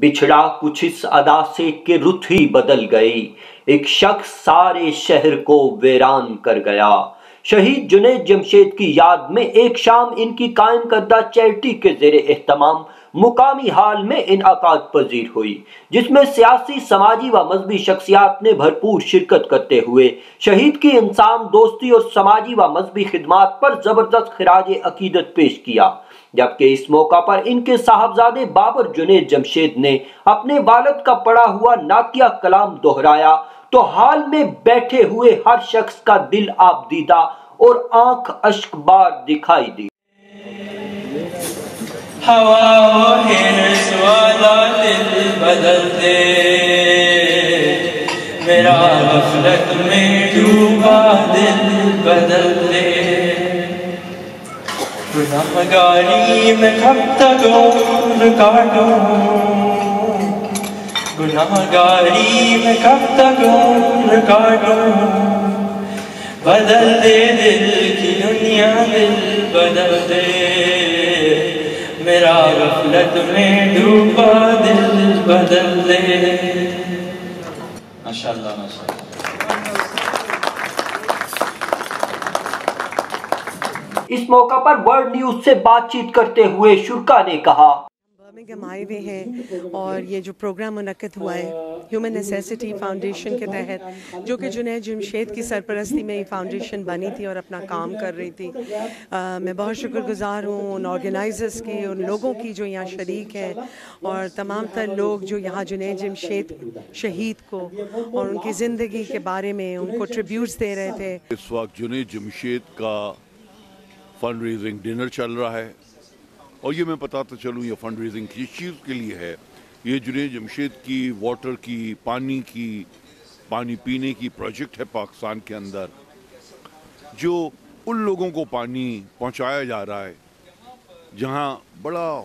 بچھڑا کچھ اس ادا سے کہ رت ہی بدل گئی۔ ایک شخص سارے شہر کو ویران کر گیا۔ شہید جنید جمشید کی یاد میں ایک شام ان کی قائم کردہ چیریٹی کے زیر اہتمام مقامی حال میں انعقاد پذیر ہوئی، جس میں سیاسی، سماجی و مذہبی شخصیات نے بھرپور شرکت کرتے ہوئے شہید کی انسان دوستی اور سماجی و مذہبی خدمات پر زبردست خراج عقیدت پیش کیا۔ جبکہ اس موقع پر ان کے صاحبزادے بابر جنید جمشید نے اپنے والد کا پڑا ہوا ناتیہ کلام دہرایا، تو حال میں بیٹھے ہوئے ہر شخص کا دل آپ دیدہ اور آنکھ اشک بار دکھائی دی۔ ہوا ہرس والا دل بدل دے۔ میرا غفلت میں ڈوبا دل بدل دے؟ گناہ گاری میں کب تک عمر کاٹوں گناہ گاری میں کب تک عمر کاٹوں بدل دے دل کی دنیا دل بدل دے۔ میرا غفلت میں ڈوبا دل بدل دے ماشاءاللہ ماشاءاللہ۔ اس موقع پر ورلڈ نیوز سے بات چیت کرتے ہوئے شرکا نے کہا۔ برمنگم آئے ہوئے ہیں اور یہ جو پروگرام منعقد ہوا ہے ہیومن نیسیسٹی فاؤنڈیشن کے تحت، جو کہ جنید جمشید کی سرپرستی میں یہ فاؤنڈیشن بنی تھی اور اپنا کام کر رہی تھی۔ میں بہت شکر گزار ہوں ان آرگنائزرز کی، ان لوگوں کی جو یہاں شریک ہیں اور تمام تر لوگ جو یہاں جنید جمشید شہید کو اور ان کی زندگی کے بارے میں ان کو ٹریبیوٹس دے رہے تھے۔ اس وقت جنید جمشید کا فنڈ ریزنگ ڈنر چل رہا ہے۔ اور یہ میں بتاتا چلوں یہ فنڈ ریزنگ کس چیز کے لیے ہے۔ یہ جنید جمشید کی واٹر کی، پانی کی، پانی پینے کی پروجیکٹ ہے پاکستان کے اندر۔ جو ان لوگوں کو پانی پہنچایا جا رہا ہے، جہاں بڑا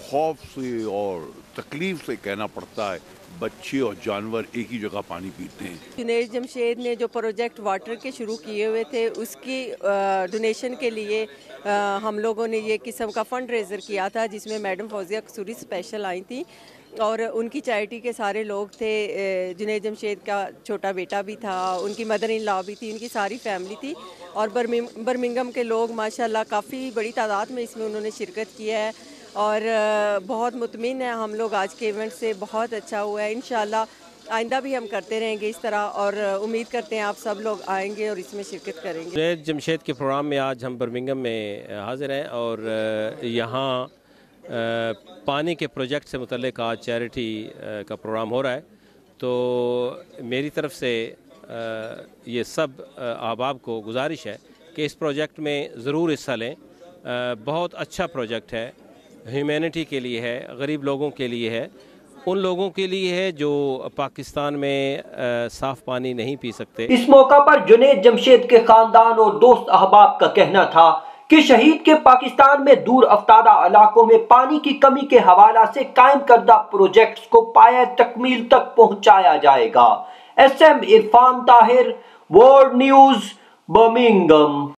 خوف سے اور تکلیف سے کہنا پڑتا ہے، بچے اور جانور ایک ہی جگہ پانی پیتے ہیں۔ جنید جمشید نے جو پروجیکٹ واٹر کے شروع کیے ہوئے تھے، اس کی ڈونیشن کے لیے ہم لوگوں نے یہ قسم کا فنڈ ریزر کیا تھا، جس میں میڈم فوزیہ قصوری اسپیشل آئی تھیں اور ان کی چیریٹی کے سارے لوگ تھے جنید جمشید کا چھوٹا بیٹا بھی تھا، ان کی مدر ان لا بھی تھی، ان کی ساری فیملی تھی۔ اور برمنگم کے لوگ ماشاءاللہ کافی بڑی تعداد میں اس میں انہوں نے شرکت کیا ہے۔ اور بہت مطمئن ہے ہم لوگ آج کے ایونٹ سے، بہت اچھا ہوا ہے، انشاءاللہ آئندہ بھی ہم کرتے رہیں گے اس طرح اور امید کرتے ہیں آپ سب لوگ آئیں گے اور اس میں شرکت کریں گے۔ جنید جمشید کے پروگرام میں آج ہم برمنگم میں حاضر ہیں اور یہاں پانی کے پروجیکٹ سے متعلق آج چیریٹی کا پروگرام ہو رہا ہے۔ تو میری طرف سے یہ سب احباب کو گزارش ہے کہ اس پروجیکٹ میں ضرور حصہ لیں۔ بہت اچھا پروجیکٹ ہے۔ ہیومینٹی کے لیے ہے، غریب لوگوں کے لیے ہے، ان لوگوں کے لیے ہے جو پاکستان میں صاف پانی نہیں پی سکتے۔ اس موقع پر جنید جمشید کے خاندان اور دوست احباب کا کہنا تھا کہ شہید کے پاکستان میں دور افتادہ علاقوں میں پانی کی کمی کے حوالہ سے قائم کردہ پروجیکٹس کو پایا تکمیل تک پہنچایا جائے گا۔ S M Irfan Tahir world news Birmingham